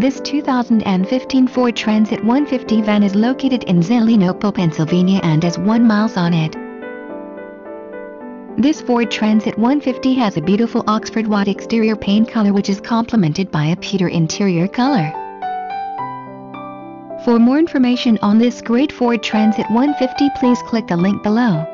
This 2015 Ford Transit 150 van is located in Zelienople, Pennsylvania and has 1 miles on it. This Ford Transit 150 has a beautiful Oxford white exterior paint color which is complemented by a pewter interior color. For more information on this great Ford Transit 150 please click the link below.